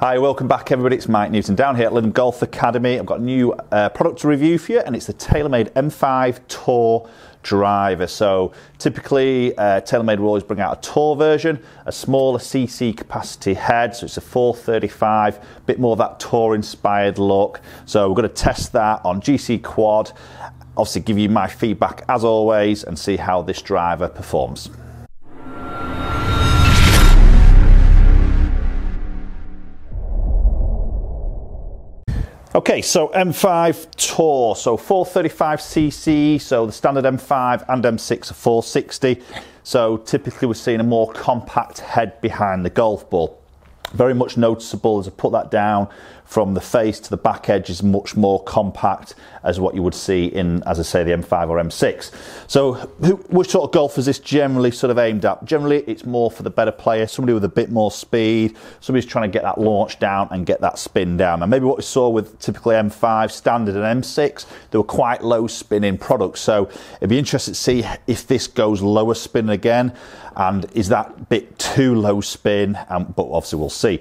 Hi, welcome back everybody. It's Mike Newton down here at Lytham Golf Academy. I've got a new uh, product to review for you and it's the TaylorMade M5 Tour driver. So typically uh, TaylorMade will always bring out a Tour version, a smaller CC capacity head, so it's a 435, a bit more of that Tour inspired look. So we're going to test that on GC Quad, obviously give you my feedback as always and see how this driver performs. Okay, so M5 Tour, so 435cc, so the standard M5 and M6 are 460. So typically we're seeing a more compact head behind the golf ball. Very much noticeable as I put that down from the face to the back edge is much more compact as what you would see in, as I say, the M5 or M6. So, who, which sort of golf is this generally sort of aimed at? Generally, it's more for the better player, somebody with a bit more speed, somebody's trying to get that launch down and get that spin down. And maybe what we saw with typically M5 standard and M6, they were quite low spinning products. So, it'd be interesting to see if this goes lower spin again, and is that bit too low spin? Um, but obviously, we'll see.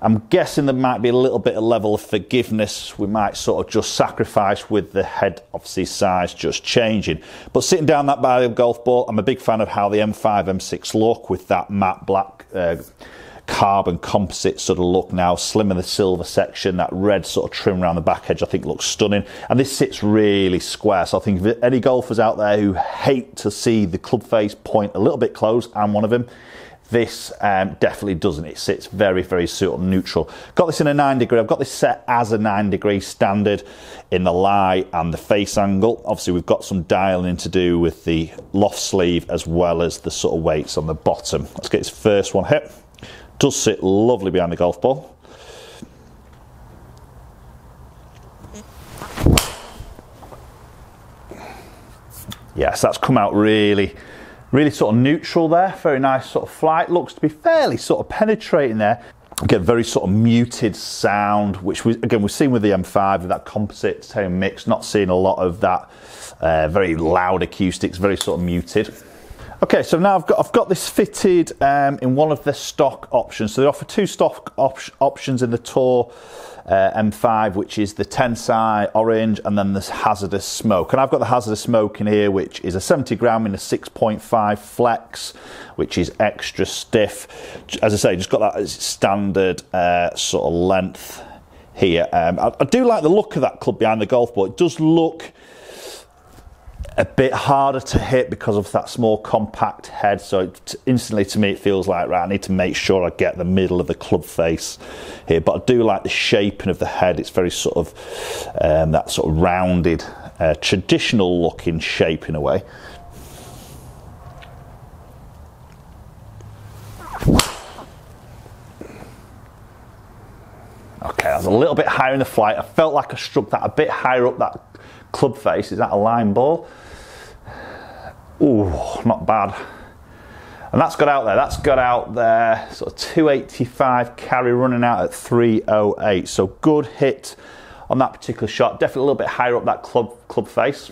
I'm guessing there might be a little bit of level of forgiveness we might sort of just sacrifice with the head obviously size just changing. But sitting down that barrel golf ball, I'm a big fan of how the M5, M6 look with that matte black uh, carbon composite sort of look now, slim in the silver section, that red sort of trim around the back edge I think looks stunning. And this sits really square. So I think if any golfers out there who hate to see the club face point a little bit close, I'm one of them this um, definitely doesn't. It sits very, very sort of neutral. Got this in a 9 degree. I've got this set as a 9 degree standard in the lie and the face angle. Obviously, we've got some dialing to do with the loft sleeve as well as the sort of weights on the bottom. Let's get this first one hit. Does sit lovely behind the golf ball. Yes, that's come out really really sort of neutral there. Very nice sort of flight. Looks to be fairly sort of penetrating there. Again, very sort of muted sound, which we, again we've seen with the M5 with that composite tone mix. Not seeing a lot of that uh, very loud acoustics. Very sort of muted. Okay, so now I've got I've got this fitted um, in one of the stock options. So they offer two stock op options in the Tour uh, M5, which is the Tensei Orange, and then this HZRDUS Smoke. And I've got the HZRDUS Smoke in here, which is a 70 gram in a 6.5 flex, which is extra stiff. As I say, just got that standard uh, sort of length here. Um, I, I do like the look of that club behind the golf ball. It does look a bit harder to hit because of that small compact head. So instantly to me, it feels like, right, I need to make sure I get the middle of the club face here. But I do like the shaping of the head. It's very sort of um, that sort of rounded, uh, traditional looking shape in a way. Okay, I was a little bit higher in the flight. I felt like I struck that a bit higher up that club face. Is that a line ball? Ooh, not bad. And that's got out there. That's got out there. Sort of 285 carry running out at 308. So good hit on that particular shot. Definitely a little bit higher up that club club face.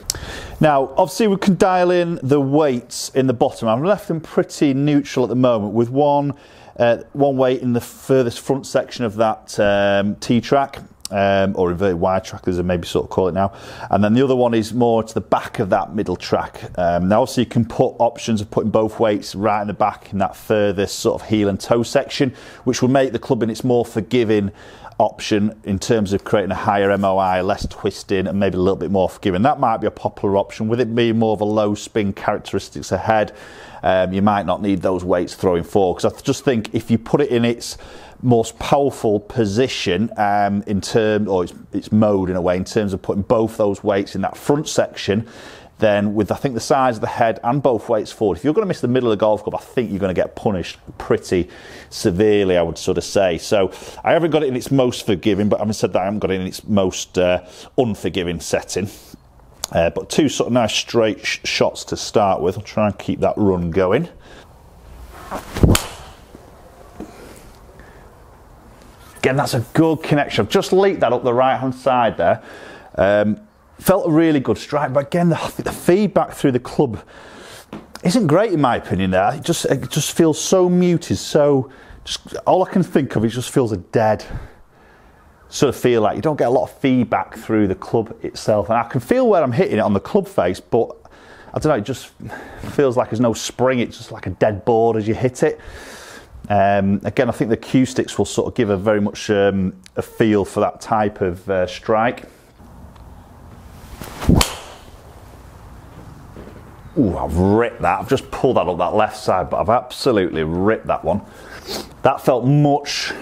Now, obviously, we can dial in the weights in the bottom. I've left them pretty neutral at the moment with one uh, one weight in the furthest front section of that um, T track um, or inverted wide track, as they maybe sort of call it now. And then the other one is more to the back of that middle track. Um, now, also, you can put options of putting both weights right in the back in that furthest sort of heel and toe section, which will make the club in its more forgiving option in terms of creating a higher MOI, less twisting, and maybe a little bit more forgiving. That might be a popular option. With it being more of a low spin characteristics ahead, um, you might not need those weights throwing forward. Because I just think if you put it in its most powerful position um, in terms, or its, its mode in a way, in terms of putting both those weights in that front section, then with I think the size of the head and both weights forward, if you're going to miss the middle of the golf club, I think you're going to get punished pretty severely, I would sort of say. So I haven't got it in its most forgiving, but having said that, I haven't got it in its most uh, unforgiving setting. Uh, but two sort of nice straight sh- shots to start with. I'll try and keep that run going. Again, that's a good connection. I've just leaked that up the right hand side there. Um, felt a really good strike, but again, the, the, feedback through the club isn't great in my opinion. There, it just it just feels so muted, so just all I can think of is just feels a dead sort of feel like you don't get a lot of feedback through the club itself. And I can feel where I'm hitting it on the club face, but I don't know, it just feels like there's no spring. It's just like a dead board as you hit it. Um, again, I think the acoustics will sort of give a very much um, a feel for that type of uh, strike. Ooh, I've ripped that. I've just pulled that up that left side, but I've absolutely ripped that one. That felt much,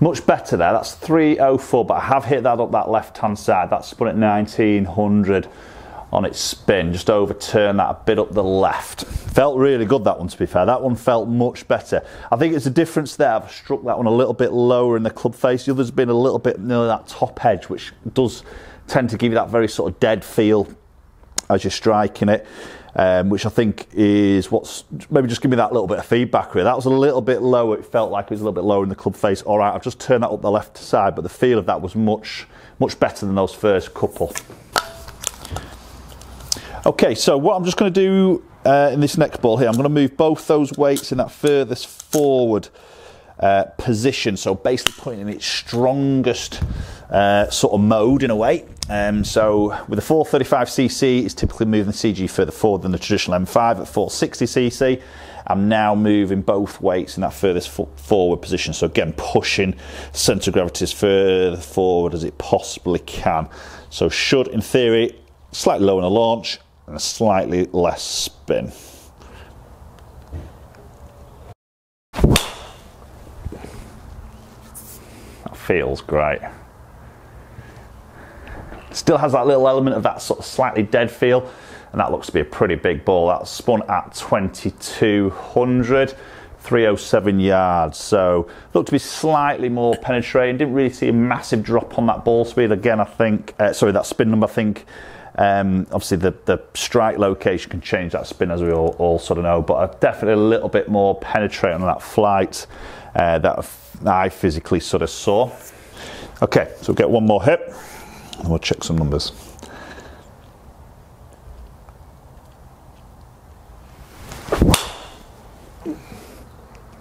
much better there. That's 304, but I have hit that up that left hand side. That's spun at 1900 on its spin, just overturn that a bit up the left. Felt really good that one to be fair. That one felt much better. I think it's a difference there. I've struck that one a little bit lower in the club face. The other's been a little bit near that top edge, which does tend to give you that very sort of dead feel as you're striking it. Um, which I think is what's maybe just give me that little bit of feedback. Really, that was a little bit lower. It felt like it was a little bit lower in the club face. All right, I've just turned that up the left side, but the feel of that was much much better than those first couple. Okay, so what I'm just going to do uh, in this next ball here, I'm going to move both those weights in that furthest forward uh, position. So basically putting it in its strongest uh, sort of mode in a way. Um, so with the 435cc, it's typically moving the CG further forward than the traditional M5 at 460cc. I'm now moving both weights in that furthest forward position. So again, pushing centre of gravity as further forward as it possibly can. So should, in theory, slightly lower in the launch, and a slightly less spin. That feels great. Still has that little element of that sort of slightly dead feel, and that looks to be a pretty big ball. That's spun at 2200. 307 yards, so looked to be slightly more penetrating. Didn't really see a massive drop on that ball speed. Again, I think, uh, sorry, that spin number, I think um, obviously, the, the strike location can change that spin, as we all, all sort of know, but definitely a little bit more penetrating on that flight uh, that I physically sort of saw. Okay, so we'll get one more hit and we'll check some numbers.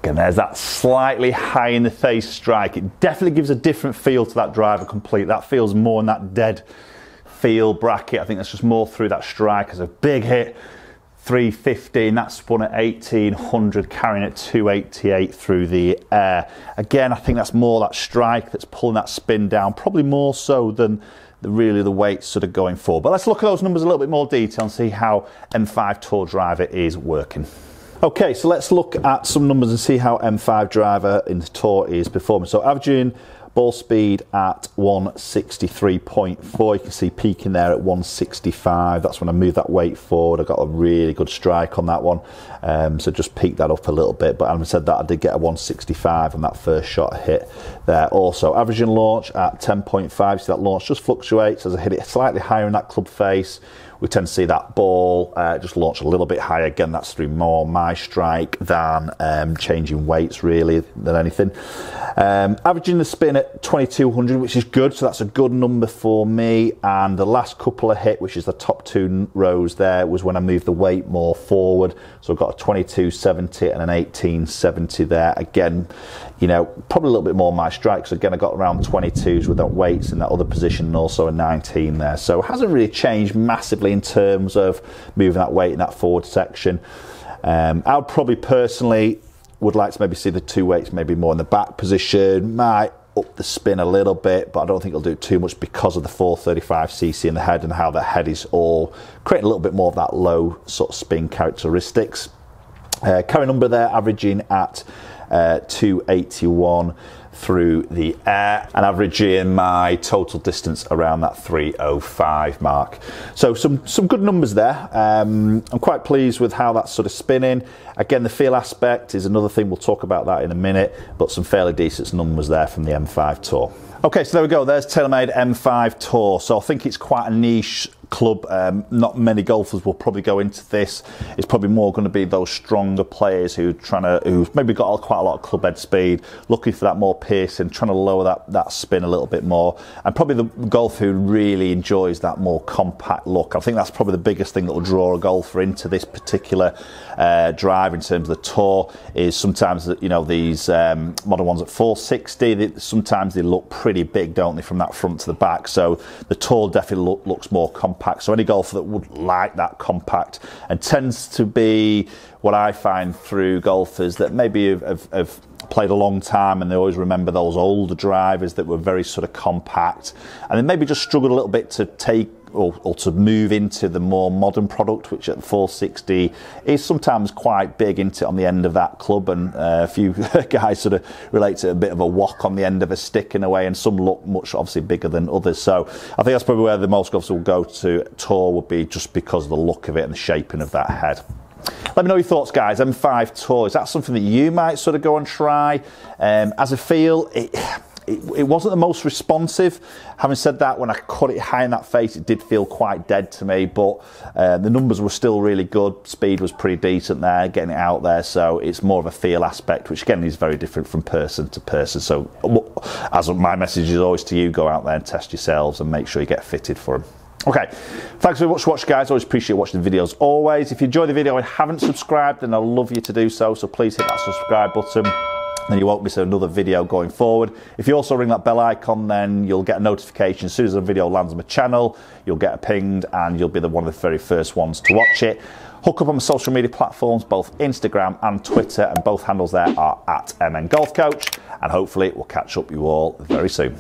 Again, there's that slightly high in the face strike. It definitely gives a different feel to that driver complete. That feels more in that dead feel bracket. I think that's just more through that strike as a big hit. 315, that's spun at 1800, carrying at 288 through the air. Again, I think that's more that strike that's pulling that spin down, probably more so than the, really the weight sort of going forward. But let's look at those numbers a little bit more detail and see how M5 Tour Driver is working. Okay, so let's look at some numbers and see how M5 Driver in the Tour is performing. So averaging Ball speed at 163.4. You can see peaking there at 165. That's when I move that weight forward. I got a really good strike on that one. Um, so just peaked that up a little bit. But having said that, I did get a 165 on that first shot hit there. Also, averaging launch at 10.5. See that launch just fluctuates as I hit it slightly higher in that club face we tend to see that ball uh, just launch a little bit higher. Again, that's through more my strike than um, changing weights really than anything. Um, averaging the spin at 2200, which is good, so that's a good number for me. And the last couple of hit, which is the top two rows there, was when I moved the weight more forward. So I've got a 2270 and an 1870 there. Again, you know, probably a little bit more my strikes. Again, I got around 22s with that weights in that other position and also a 19 there. So it hasn't really changed massively in terms of moving that weight in that forward section. Um, I would probably personally would like to maybe see the two weights maybe more in the back position. Might up the spin a little bit, but I don't think it'll do too much because of the 435cc in the head and how the head is all creating a little bit more of that low sort of spin characteristics. Uh, number there averaging at uh, 281 through the air and averaging my total distance around that 305 mark. So some some good numbers there. Um, I'm quite pleased with how that's sort of spinning. Again, the feel aspect is another thing. We'll talk about that in a minute, but some fairly decent numbers there from the M5 Tour. Okay, so there we go. There's TaylorMade M5 Tour. So I think it's quite a niche club. Um, not many golfers will probably go into this. It's probably more going to be those stronger players who trying to who've maybe got quite a lot of club head speed, looking for that more piercing, trying to lower that, that spin a little bit more, and probably the golfer who really enjoys that more compact look. I think that's probably the biggest thing that will draw a golfer into this particular uh, drive in terms of the tour. Is sometimes you know these um, modern ones at 460, they, sometimes they look pretty big, don't they, from that front to the back. So the tour definitely look, looks more compact. So any golfer that would like that compact and tends to be what I find through golfers that maybe have, have, have played a long time and they always remember those older drivers that were very sort of compact and then maybe just struggled a little bit to take or, or, to move into the more modern product, which at the 460 is sometimes quite big into on the end of that club, and uh, a few guys sort of relate to a bit of a wok on the end of a stick in a way, and some look much obviously bigger than others. So I think that's probably where the most golfers will go to tour would be just because of the look of it and the shaping of that head. Let me know your thoughts, guys. M5 Tour, is that something that you might sort of go and try? Um, as a feel, it, it, it, wasn't the most responsive. Having said that, when I cut it high in that face, it did feel quite dead to me, but uh, the numbers were still really good. Speed was pretty decent there, getting it out there, so it's more of a feel aspect, which again is very different from person to person. So, as my message is always to you, go out there and test yourselves and make sure you get fitted for them. Okay, thanks very much for watching, guys. Always appreciate watching the videos. Always, if you enjoy the video and haven't subscribed, then I'd love you to do so. So please hit that subscribe button then you won't miss another video going forward. If you also ring that bell icon, then you'll get a notification as soon as a video lands on my channel. You'll get a pinged and you'll be the one of the very first ones to watch it. Hook up on my social media platforms, both Instagram and Twitter, and both handles there are at MN Golf Coach. And hopefully, we'll catch up you all very soon.